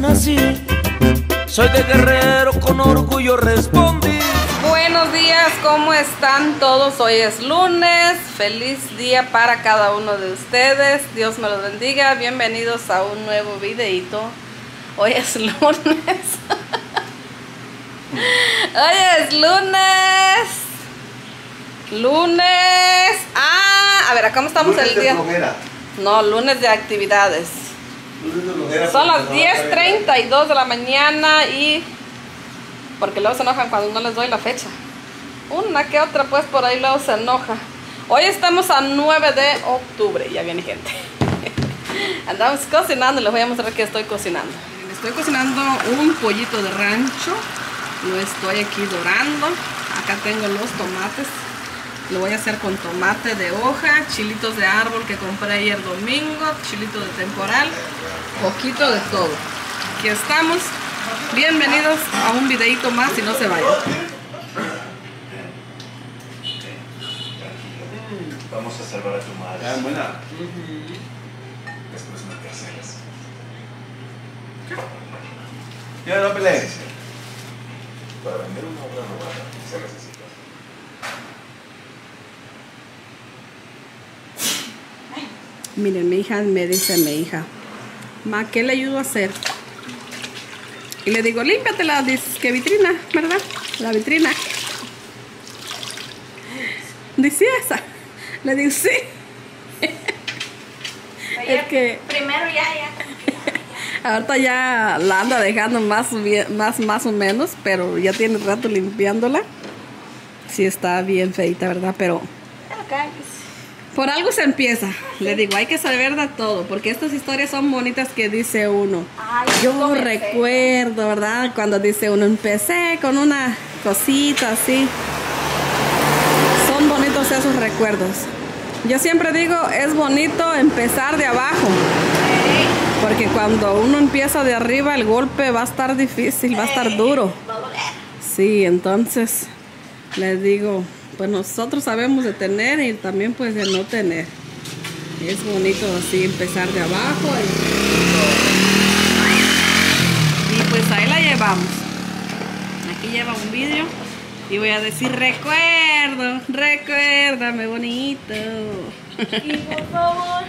nací. Soy de guerrero, con orgullo respondí. Buenos días, ¿cómo están todos? Hoy es lunes. Feliz día para cada uno de ustedes. Dios me los bendiga. Bienvenidos a un nuevo videito. Hoy es lunes. Hoy es lunes. Lunes. Ah, a ver, ¿cómo estamos Lunes el día? No, lunes de actividades. Son las no va a caer. 10.32 de la mañana y... Porque luego se enojan cuando no les doy la fecha. Una que otra pues por ahí luego se enoja. Hoy estamos a 9 de octubre, ya viene gente. Andamos cocinando, les voy a mostrar que estoy cocinando. Estoy cocinando un pollito de rancho. Lo estoy aquí dorando. Acá tengo los tomates. Lo voy a hacer con tomate de hoja, chilitos de árbol que compré ayer domingo, chilito de temporal, poquito de todo. Aquí estamos. Bienvenidos a un videito más y no se vayan. Vamos a salvar a tu madre. Ah, buena. Después no te haces. Ya no pelees. Para vender una obra robada se necesita. Miren, mi hija me dice mi hija, ma, ¿qué le ayudo a hacer? Y le digo, límpiate la disque vitrina, ¿verdad? La vitrina. Dice esa. Le digo, sí. es que Primero ya, ya. ahorita ya la anda dejando más, más, más o menos, pero ya tiene rato limpiándola. Sí está bien feita, ¿verdad? Pero cállese. Por algo se empieza. Le digo, hay que saber de todo, porque estas historias son bonitas que dice uno. Ay, Yo comencé. recuerdo, ¿verdad? Cuando dice uno, empecé con una cosita así. Son bonitos esos recuerdos. Yo siempre digo, es bonito empezar de abajo, porque cuando uno empieza de arriba, el golpe va a estar difícil, va a estar duro. A doler. Sí, entonces les digo, pues nosotros sabemos de tener y también pues de no tener. Es bonito así empezar de abajo y, y, pues ahí la llevamos. Aquí lleva un vídeo y voy a decir recuerdo, recuérdame bonito. Y por favor,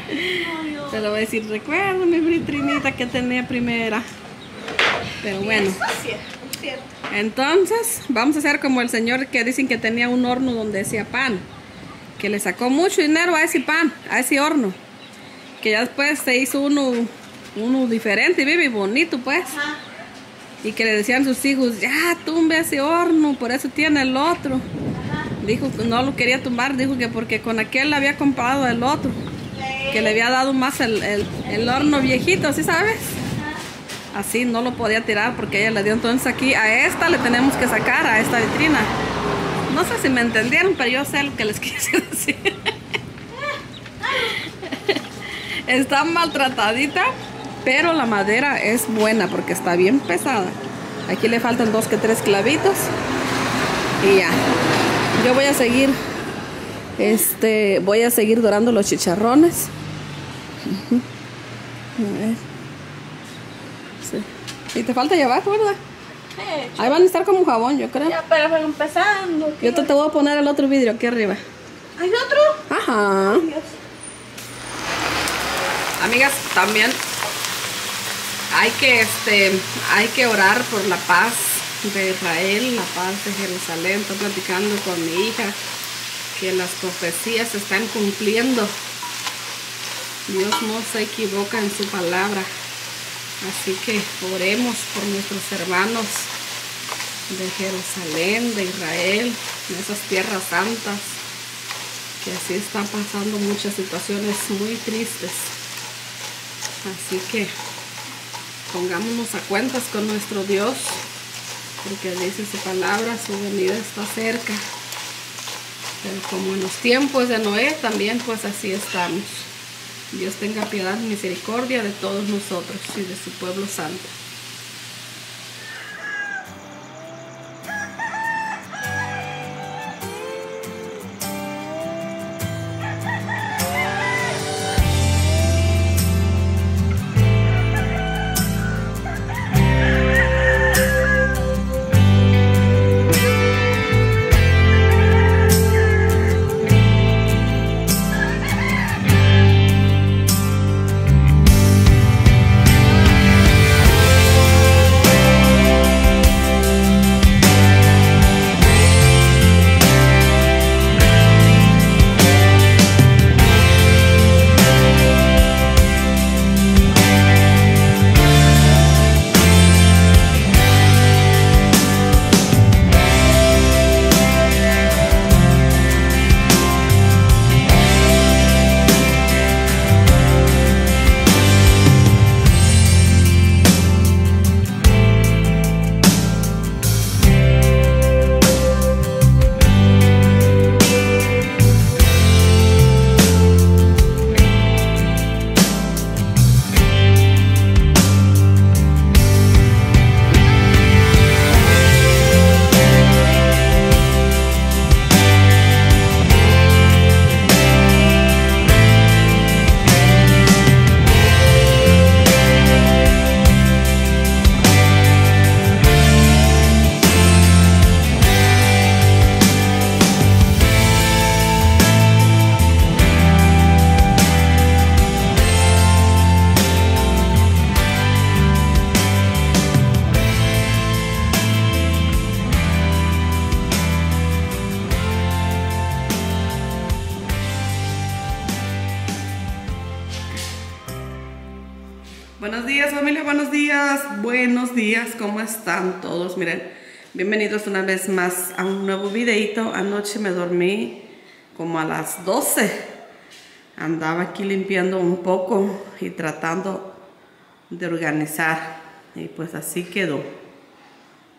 no. Te lo voy a decir, recuerdo mi vitrinita que tenía primera. Pero bueno. Cierto. Entonces, vamos a hacer como el señor que dicen que tenía un horno donde hacía pan. Que le sacó mucho dinero a ese pan, a ese horno. Que ya después se hizo uno, uno diferente y vive bonito, pues. Ajá. Y que le decían sus hijos, ya tumbe ese horno, por eso tiene el otro. Ajá. Dijo que no lo quería tumbar, dijo que porque con aquel le había comprado el otro. Que le había dado más el, el- el horno viejito, ¿sí sabes? Así no lo podía tirar porque ella le dio. Entonces aquí a esta le tenemos que sacar, a esta vitrina. No sé si me entendieron, pero yo sé lo que les quise decir. Está maltratadita, pero la madera es buena porque está bien pesada. Aquí le faltan dos que tres clavitos y ya. Yo voy a seguir, este, voy a seguir dorando los chicharrones. Y te falta abajo, ¿verdad? Ahí van a estar como jabón, yo creo. Ya, pero fue empezando. Yo te, te voy a poner el otro vidrio aquí arriba. ¿Hay otro? Ajá. Dios. Amigas, también hay que este hay que orar por la paz de Israel, la paz de Jerusalén. Estoy platicando con mi hija que las profecías se están cumpliendo. Dios no se equivoca en su palabra. Así que oremos por nuestros hermanos de Jerusalén, de Israel, en esas tierras santas, que así están pasando muchas situaciones muy tristes. Así que pongámonos a cuentas con nuestro Dios, porque dice su palabra, su venida está cerca. Pero como en los tiempos de Noé, también pues así estamos. Dios tenga piedad y misericordia de todos nosotros y de su pueblo santo. Buenos días familia, buenos días, buenos días, ¿cómo están todos? Miren, bienvenidos una vez más a un nuevo videito. Anoche me dormí como a las 12. Andaba aquí limpiando un poco y tratando de organizar. Y pues así quedó.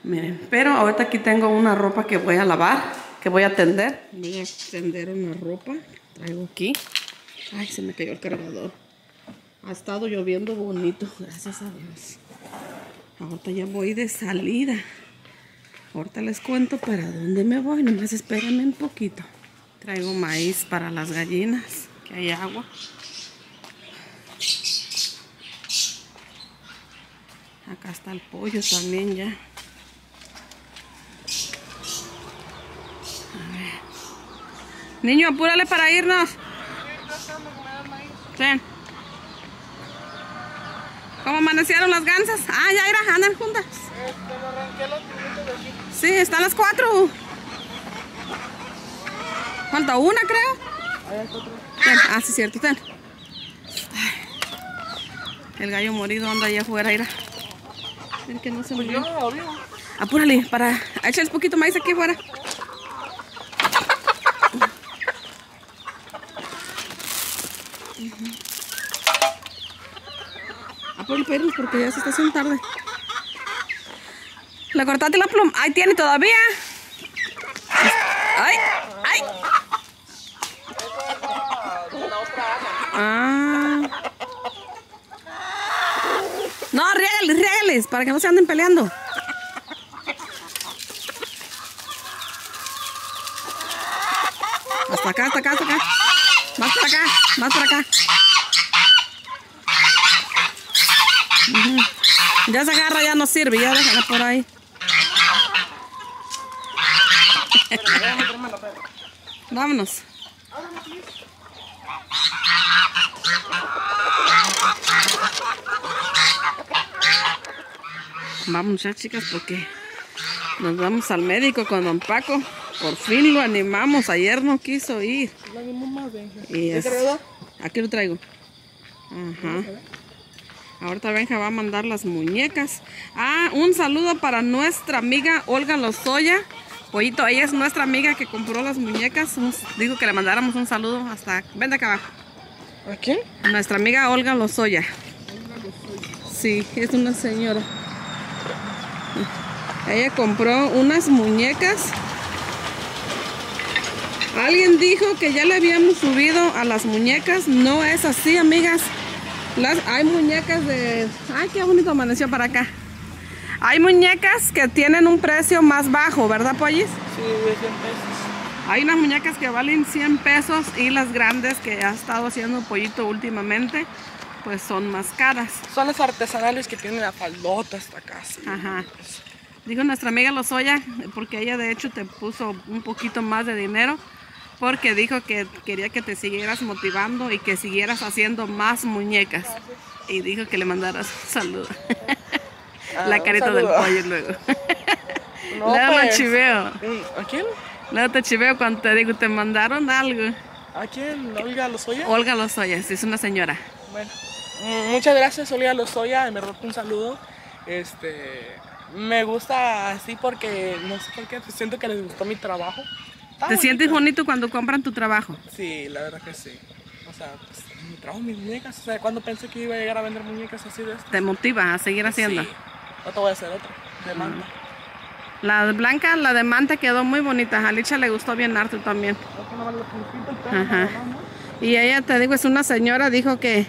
Miren, pero ahorita aquí tengo una ropa que voy a lavar, que voy a tender. Voy a tender una ropa, traigo aquí. Ay, se me cayó el cargador. Ha estado lloviendo bonito, gracias a Dios. Ahorita ya voy de salida. Ahorita les cuento para dónde me voy, nomás espérenme un poquito. Traigo maíz para las gallinas, que hay agua. Acá está el pollo también ya. A ver. Niño, apúrale para irnos. Ven. ¿Cómo amanecieron las gansas? Ah, ya era, andan juntas. Sí, están las cuatro. Falta una, creo. Ten, ah, sí, cierto, ten. El gallo morido anda allá afuera, mira. Ven que no se murió. Apúrale, para echarles poquito maíz aquí afuera. Porque ya se está haciendo tarde. Le cortaste la pluma. Ahí tiene todavía. Ay, ay. Ah. No, riégales, riégales, para que no se anden peleando. Hasta acá, hasta acá, hasta acá. Más para acá, más para acá. Ya se agarra, ya no sirve, ya déjala por ahí. Vámonos. Vamos ya chicas porque nos vamos al médico con don Paco. Por fin lo animamos, ayer no quiso ir. Y es- Aquí lo traigo. Ajá. Ahorita Benja va a mandar las muñecas. Ah, un saludo para nuestra amiga Olga Lozoya. Pollito, ella es nuestra amiga que compró las muñecas. Nos dijo que le mandáramos un saludo hasta... Ven de acá abajo. ¿A quién? Nuestra amiga Olga Lozoya. Sí, es una señora. Ella compró unas muñecas. Alguien dijo que ya le habíamos subido a las muñecas. No es así, amigas. Las, hay muñecas de... Ay, qué bonito amaneció para acá. Hay muñecas que tienen un precio más bajo, ¿verdad, Pollis? Sí, de 100 pesos. Hay unas muñecas que valen 100 pesos y las grandes que ha estado haciendo Pollito últimamente, pues son más caras. Son las artesanales que tienen la faldota hasta sí. Ajá. Digo nuestra amiga Lozoya, porque ella de hecho te puso un poquito más de dinero, porque dijo que quería que te siguieras motivando y que siguieras haciendo más muñecas. Y dijo que le mandaras un saludo. Ah, La un carita del pollo luego. No, luego pues, chiveo. mm, ¿A quién? Luego te chiveo cuando te digo, te mandaron algo. ¿A quién? ¿Olga Lozoya? Olga Lozoya, sí, es una señora. Bueno, muchas gracias Olga Lozoya, me roto un saludo. Este, me gusta así porque, no sé por qué, siento que les gustó mi trabajo. ¿Te bonito. sientes bonito cuando compran tu trabajo? Sí, la verdad que sí. O sea, pues, mi trabajo, mis muñecas. O sea, cuando pensé que iba a llegar a vender muñecas así de estas. ¿Te motiva a seguir haciendo? Sí. No te voy a hacer otra. De manta. La de blanca, la de manta quedó muy bonita. A Licha le gustó bien harto también. Ajá. Y ella, te digo, es una señora, dijo que,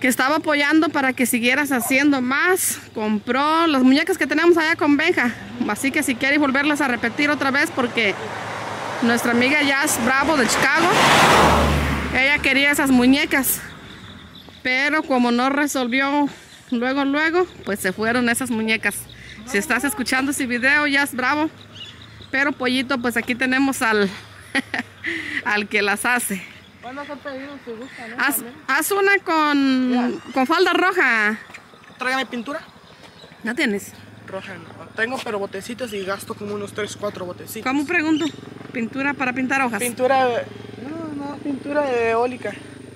que estaba apoyando para que siguieras haciendo más. Compró las muñecas que tenemos allá con Benja. Así que si quieres volverlas a repetir otra vez, porque nuestra amiga Jazz Bravo de Chicago, ella quería esas muñecas. Pero como no resolvió luego, luego, pues se fueron esas muñecas. Si estás escuchando ese video, Jazz Bravo. Pero pollito, pues aquí tenemos al, al que las hace. A hacer pedidos si gustan, ¿no? Haz, una con, con falda roja. Tráigame pintura. ¿No tienes? Roja no. Tengo pero botecitos y gasto como unos 3, 4 botecitos. ¿Cómo pregunto? Pintura para pintar hojas. Pintura. No, no, pintura de eólica.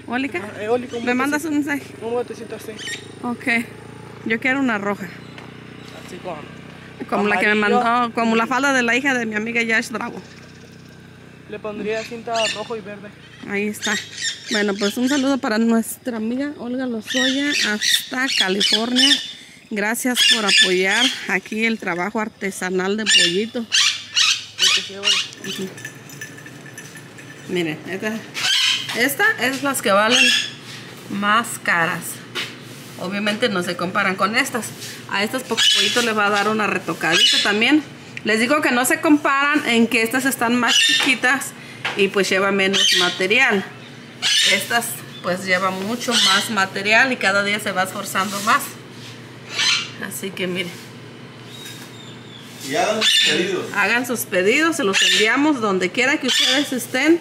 ¿Eólica? Eólica, un ¿Me mandas un mensaje? Un botecito así. Ok. Yo quiero una roja. Así con. Como la que me mandó, como la falda de la hija de mi amiga Yash Bravo. Le pondría cinta rojo y verde. Ahí está. Bueno, pues un saludo para nuestra amiga Olga Lozoya hasta California. Gracias por apoyar aquí el trabajo artesanal de pollito. Miren, esta, esta es las que valen más caras. Obviamente no se comparan con estas. A estos pollitos les va a dar una retocadita también. Les digo que no se comparan en que estas están más chiquitas y pues lleva menos material. Estas pues llevan mucho más material y cada día se va esforzando más. Así que miren. Y hagan sus pedidos. Hagan sus pedidos, se los enviamos donde quiera que ustedes estén,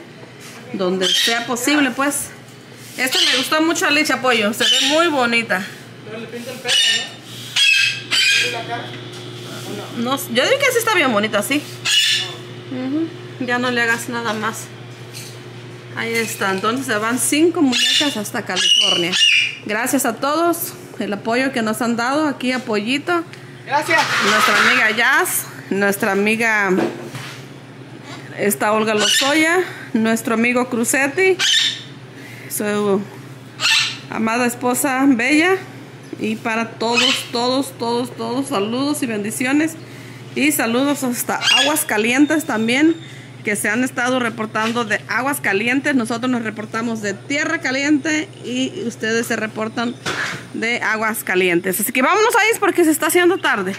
donde sea posible, pues. Esta me gustó mucho a Licha Pollo, se ve muy bonita. Pero le pinta el pelo, ¿no? ¿Y la cara? No, yo digo que sí está bien bonita, sí. Ujú, Ya no le hagas nada más. Ahí está, entonces se van cinco muñecas hasta California. Gracias a todos el apoyo que nos han dado aquí a Pollito. Gracias. nuestra amiga Jazz, nuestra amiga esta Olga Lozoya, nuestro amigo Crucetti, su amada esposa Bella y para todos, todos, todos, todos, saludos y bendiciones y saludos hasta Aguas Calientes también que se han estado reportando de aguas calientes. Nosotros nos reportamos de tierra caliente y ustedes se reportan de aguas calientes. Así que vámonos ahí porque se está haciendo tarde.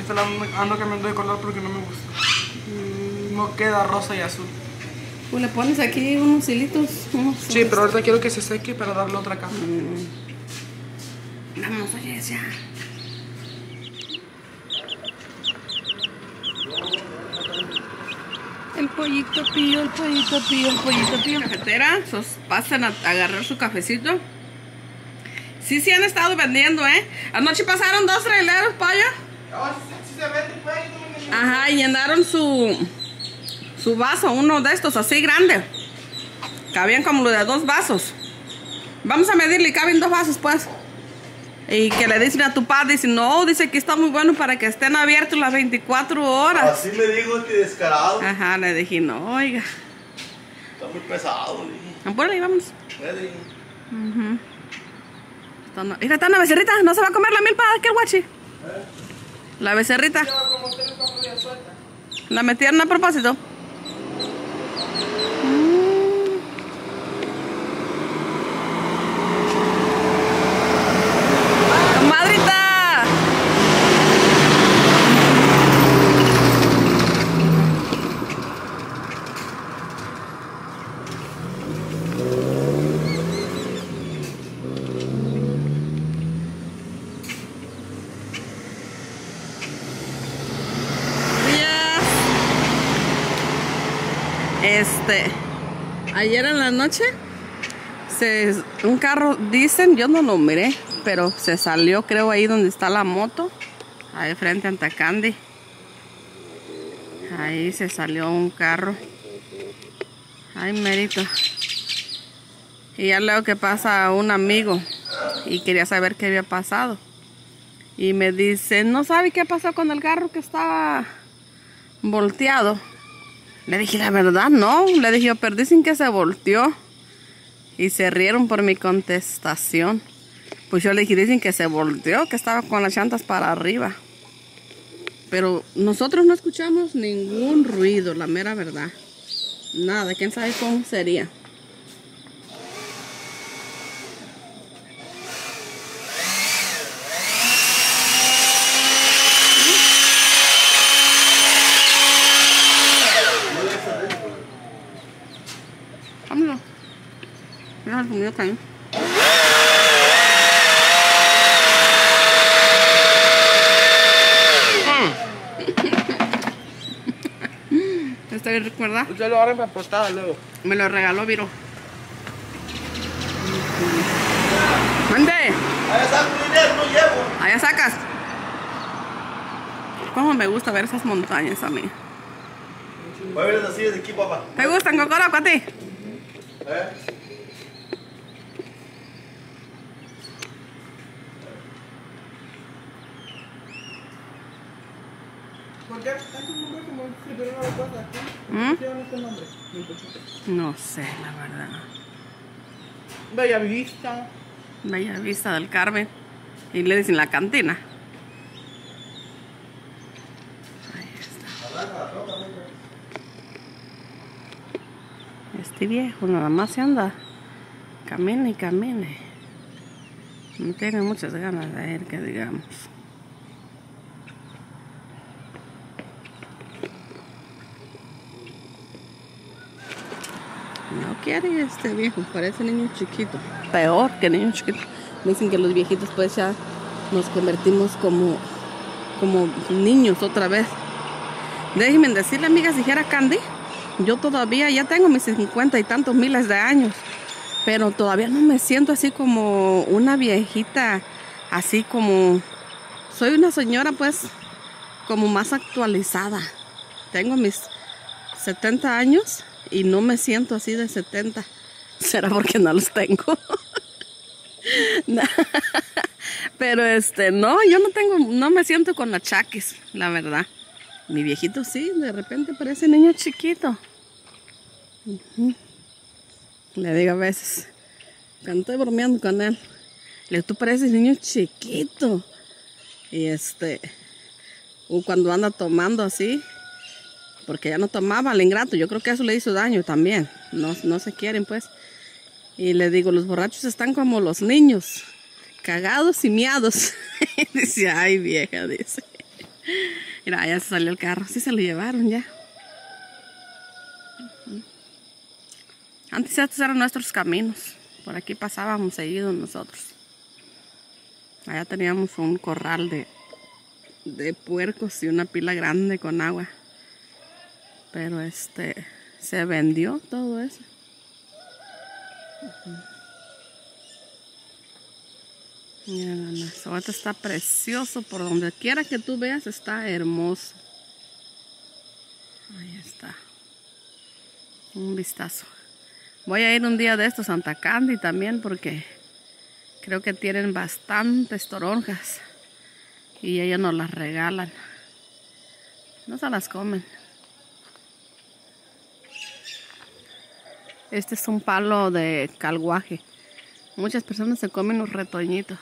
Esta la ando cambiando de color porque no me gusta. Mm, No queda rosa y azul. Tú le pones aquí unos hilitos. Unos, Sí, pero ahorita quiero que se seque para darle otra capa. Vámonos, oye, ya. El pollito pío, el pollito pío, el pollito pío. Cafetera, sos, pasan a agarrar su cafecito. Sí, sí han estado vendiendo, ¿eh? Anoche pasaron dos traileros, pollo. Ajá, y llenaron su, su vaso, uno de estos así grande. Cabían como lo de dos vasos. Vamos a medirle, caben dos vasos, pues. Y que le dicen a tu padre, dice, no, dice que está muy bueno para que estén abiertos las 24 horas. Así me dijo este descarado. Ajá, le dije, no, oiga. Está muy pesado, le dije. Apúrale, vamos. Le dije. Está una- Mira, está una becerrita, no se va a comer la milpa de aquel guachi. La becerrita. La metieron a propósito. Mm. ¡Madrita! días. Este, ayer en la noche, se, un carro, dicen, yo no lo miré, pero se salió, creo, ahí donde está la moto, ahí frente a Antacandi. Ahí se salió un carro. Ay, mérito. Y ya luego que pasa un amigo y quería saber qué había pasado. Y me dice, ¿no sabe qué pasó con el carro que estaba volteado? Le dije, la verdad, no. Le dije, pero dicen que se volteó. Y se rieron por mi contestación. Pues yo le dije, dicen que se volteó, que estaba con las llantas para arriba. Pero nosotros no escuchamos ningún ruido, la mera verdad. Nada, quién sabe cómo sería. Vámonos. Mira el comida también. Este recuerda, Usted lo agarra para postada luego. me lo regaló Viro. Mande, Allá saco dinero, no llevo. allá sacas. Cómo me gusta ver esas montañas a mí. Mueve las sillas de aquí, papá. ¿Te gustan cocoroco a ti? ¿Eh? ¿Por qué? ¿Hay un nombre como si hubiera una cosa aquí? ¿Mm? ¿Qué este nombre? No sé, la verdad. Bella Vista. Bella Vista del Carmen. Y le dicen la cantina. Este viejo nada más se anda. Camine y camine. No tiene muchas ganas de ir, que digamos. No quiere este viejo, parece niño chiquito. Peor que niño chiquito. Dicen que los viejitos pues ya nos convertimos como, como niños otra vez. Déjenme decirle, amigas, dijera Candy, yo todavía ya tengo mis cincuenta y tantos miles de años, pero todavía no me siento así como una viejita, así como... Soy una señora pues como más actualizada. Tengo mis 70 años y no me siento así de 70. ¿Será porque no los tengo? Pero este, no, yo no tengo, no me siento con achaques, la verdad. Mi viejito sí, de repente parece niño chiquito. Le digo a veces, cuando estoy bromeando con él, le digo, tú pareces niño chiquito. Y este, cuando anda tomando así, porque ya no tomaba el ingrato, yo creo que eso le hizo daño también. No, no se quieren pues. Y le digo, los borrachos están como los niños, cagados y miados. dice, ay vieja, dice. Mira, ya se salió el carro, sí se lo llevaron ya. Antes estos eran nuestros caminos, por aquí pasábamos seguido nosotros. Allá teníamos un corral de, de puercos y una pila grande con agua. Pero este, se vendió todo eso. Mira nada más, ahorita está precioso por donde quiera que tú veas, está hermoso. Ahí está. Un vistazo. Voy a ir un día de estos a Santa Candy también porque creo que tienen bastantes toronjas y ellos nos las regalan. No se las comen. Este es un palo de calguaje. Muchas personas se comen los retoñitos.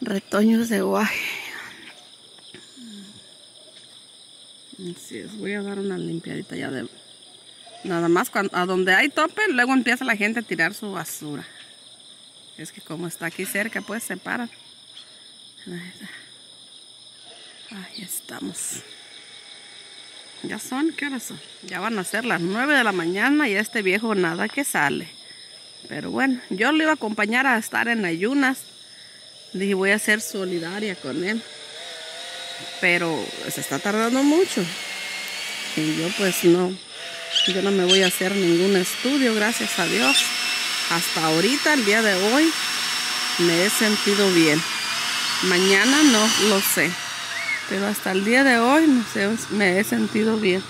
Retoños de guaje. Así es, voy a dar una limpiadita ya de... Nada más cuando, a donde hay tope, luego empieza la gente a tirar su basura. Es que como está aquí cerca, pues se paran. Ahí estamos. Ya son, ¿qué horas son? Ya van a ser las 9 de la mañana y este viejo nada que sale. Pero bueno, yo lo iba a acompañar a estar en ayunas. Dije, voy a ser solidaria con él. Pero se está tardando mucho. Y yo pues no, yo no me voy a hacer ningún estudio, gracias a Dios. Hasta ahorita, el día de hoy, me he sentido bien. Mañana no lo sé. Pero hasta el día de hoy me he sentido bien.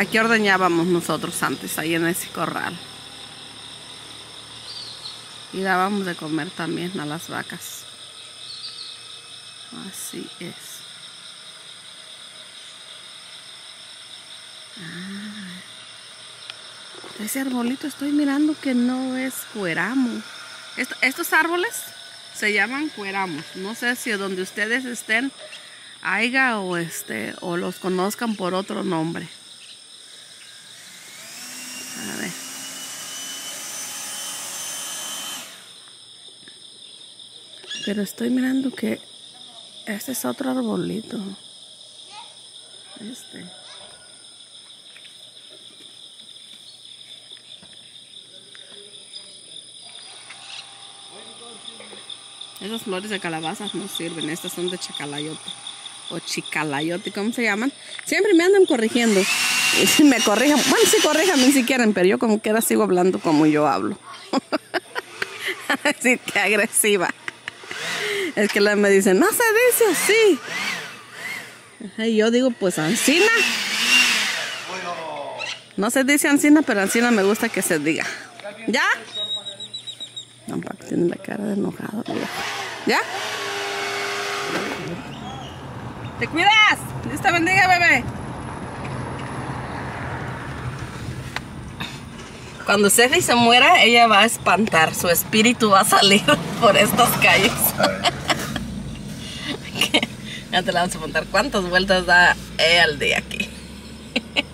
Aquí ordeñábamos nosotros antes, ahí en ese corral. Y dábamos de comer también a las vacas. Así es. Ah. Ese arbolito estoy mirando que no es cueramo. Est- estos árboles se llaman cueramos. No sé si donde ustedes estén haya o este o los conozcan por otro nombre. Pero estoy mirando que este es otro arbolito. Este. Esas flores de calabazas no sirven, estas son de chacalayote. O chicalayote, ¿cómo se llaman? Siempre me andan corrigiendo. Y si me corrijan, bueno, sí corríjanme si quieren, pero yo como quiera sigo hablando como yo hablo. sí, qué agresiva. Es que la me dicen, no se dice así. Y yo digo, pues Ancina. No se dice Ancina, pero Ancina me gusta que se diga. ¿Ya? No, papi tiene la cara de enojado. ¿Ya? ¿Te cuidas? Dios te bendiga, bebé. Cuando Cefi se muera, ella va a espantar. Su espíritu va a salir por estas calles. ya te la vamos a contar cuántas vueltas da ella al día aquí.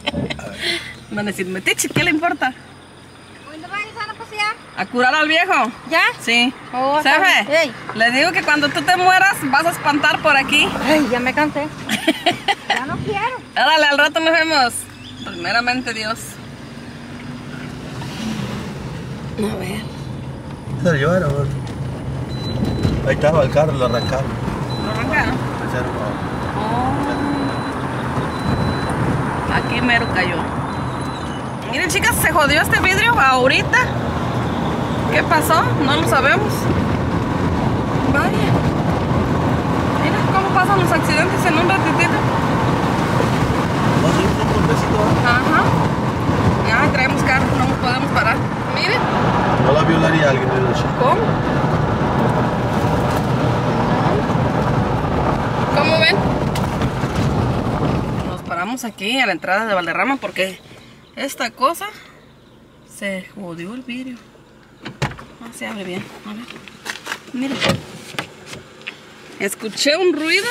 Van a decir, Metiche, ¿qué le importa? ¿Dónde van a pasear? ¿A curar al viejo? ¿Ya? Sí. Oh, Cefe, le digo que cuando tú te mueras vas a espantar por aquí. Ay, ya me cansé. ya no quiero. Órale, al rato nos vemos. Primeramente Dios. A ver. Se lo llevaron. Ahí estaba el carro, lo arrancaron. ¿Lo arrancaron? Oh. Aquí mero cayó. Miren chicas, se jodió este vidrio ahorita. ¿Qué pasó? No lo sabemos. Vaya. Mira cómo pasan los accidentes en un ratitito. No, sí, un ¿eh? Ajá. Ya traemos carro, no nos podemos parar. Miren, No la violaría alguien de noche. ¿cómo? ¿Cómo ven? Nos paramos aquí a la entrada de Valderrama porque esta cosa se jodió el vidrio. No se abre bien. A ver. Miren. Escuché un ruido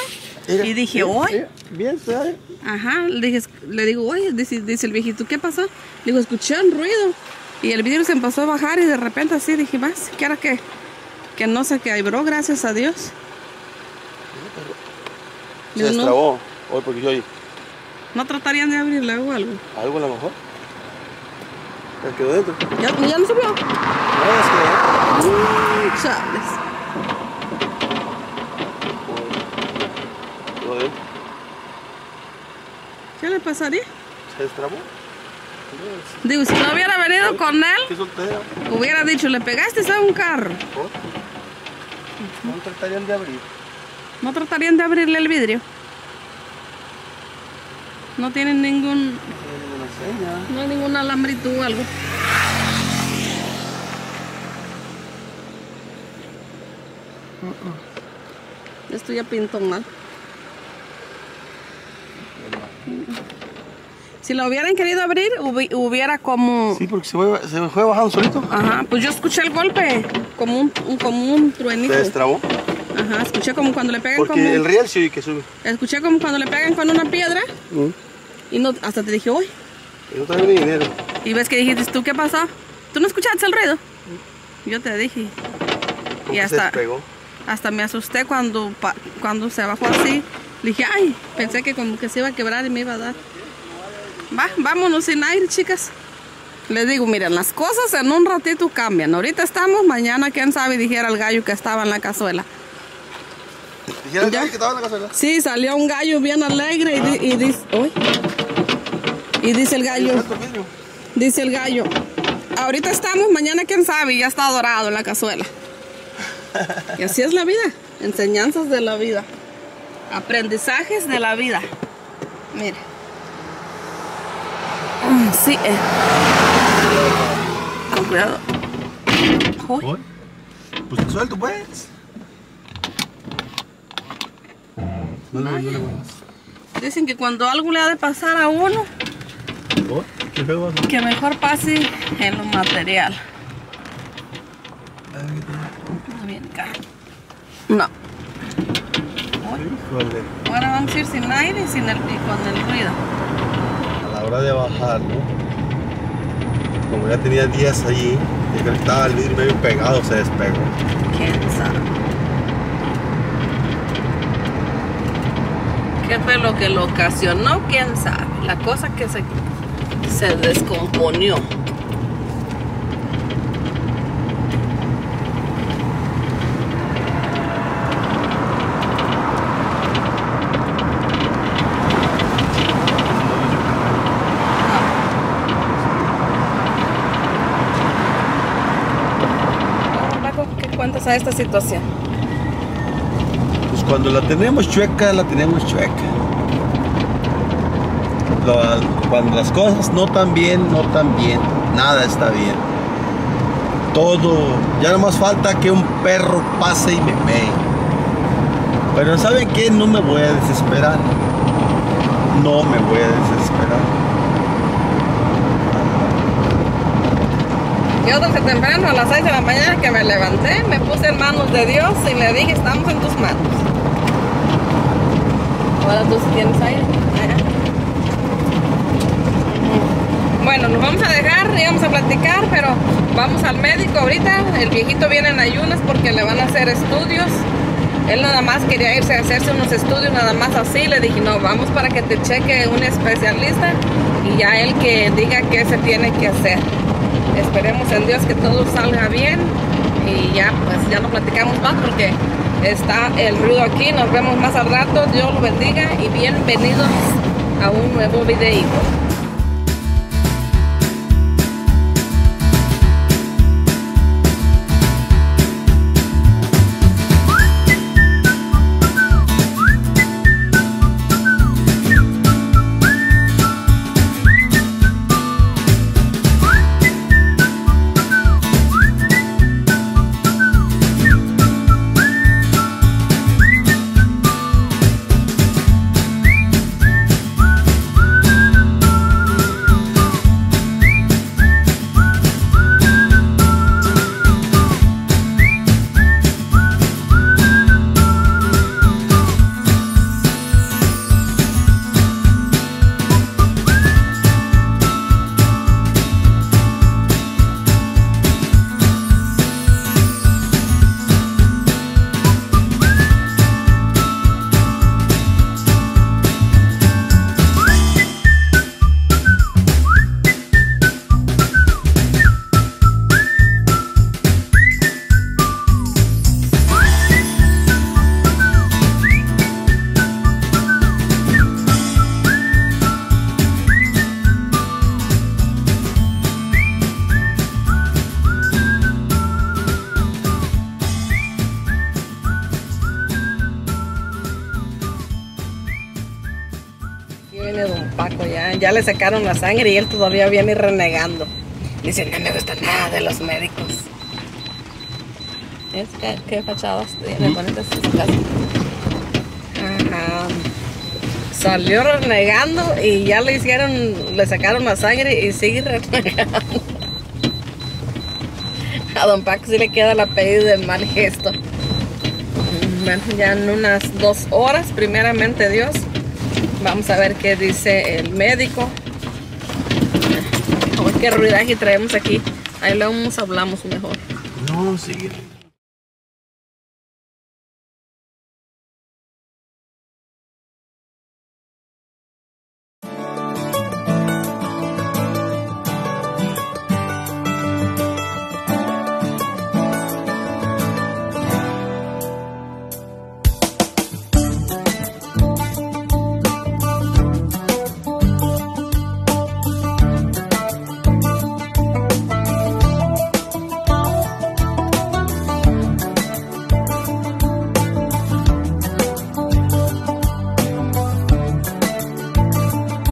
y dije, ¡oye! Bien, ¿sabes? Ajá, le, dije, le digo, oye, dice, dice el viejito, ¿qué pasó? Le digo, escuché un ruido. Y el vidrio se empezó a bajar y de repente así dije, más, ¿qué era que? Que no se quebró, gracias a Dios. Se Digo, no, destrabó. Hoy porque yo no tratarían de abrirle o algo. algo a lo mejor. Se quedó dentro. Ya, ya no subió. No, es que Uy, chales. ¿Qué le pasaría? Se destrabó. Digo, si no hubiera venido con él, hubiera dicho, le pegaste a un carro. No tratarían de abrir. No tratarían de abrirle el vidrio. No tienen ningún, No tiene ninguna seña. no hay ningún alambrito o algo. Esto ya pintó mal. Si lo hubieran querido abrir, hubi- hubiera como... Sí, porque se fue, se fue bajando solito. Ajá, pues yo escuché el golpe, como un, un- como un truenito. Se destrabó. Ajá, escuché como cuando le pegan Porque como... el riel sí que sube. Escuché como cuando le pegan con una piedra Mm. y no, hasta te dije, uy. Y no trae ni dinero. Y ves que dijiste, ¿tú qué pasó? ¿Tú no escuchaste el ruido? Yo te dije. Y Porque hasta, hasta me asusté cuando, cuando se bajó así. Dije, ay, pensé que como que se iba a quebrar y me iba a dar. Va, vámonos sin aire, chicas. Les digo, miren, las cosas en un ratito cambian. Ahorita estamos, mañana quién sabe, dijera el gallo que estaba en la cazuela. Dijeron Ya. que estaba en la casa. Sí, salió un gallo bien alegre y, di- y dice, uy. Y dice el gallo, dice el gallo, ahorita estamos, mañana quién sabe, ya está dorado en la cazuela. Y así es la vida, enseñanzas de la vida, aprendizajes de la vida. Mire. Mm, Sí, eh. Con cuidado. Uy. Pues te suelto, pues. No, no, no le. Dicen que cuando algo le ha de pasar a uno, Oh, ¿Qué feo vas a que mejor pase en lo material. No viene acá. No. Híjole. Ahora vamos a ir sin aire y, sin el, y con el ruido. Hora de bajar, ¿no? Como ya tenía días allí, y creo que estaba el vidrio medio pegado, se despegó. ¿Quién sabe? ¿Qué fue lo que lo ocasionó? ¿Quién sabe? La cosa que se, se descomponió. Esta situación? Pues cuando la tenemos chueca, la tenemos chueca. Cuando las cosas no tan bien, no tan bien. Nada está bien. Todo. Ya no más falta que un perro pase y me mee. Pero ¿saben qué? No me voy a desesperar. No me voy a desesperar. Yo desde temprano a las 6 de la mañana que me levanté, me puse en manos de Dios y le dije, estamos en tus manos. Ahora tú sí tienes aire. Bueno, nos vamos a dejar, íbamos a platicar, pero vamos al médico ahorita. El viejito viene en ayunas porque le van a hacer estudios. Él nada más quería irse a hacerse unos estudios, nada más así. Le dije, no, vamos para que te cheque un especialista y ya él que diga qué se tiene que hacer. Esperemos en Dios que todo salga bien y ya, pues ya no platicamos más porque está el ruido aquí. Nos vemos más al rato. Dios lo bendiga y bienvenidos a un nuevo videíto. Le sacaron la sangre y él todavía viene renegando. Dice, no me gusta nada de los médicos. ¿Es que, qué fachadas tiene casas? Ajá. Salió renegando y ya le hicieron, le sacaron la sangre y sigue renegando. A Don Paco sí le queda el apellido de mal gesto. Bueno, ya en unas dos horas, primeramente Dios, Vamos a ver qué dice el médico. A ver qué ruidaje traemos aquí. Ahí luego nos hablamos mejor. No, sigue.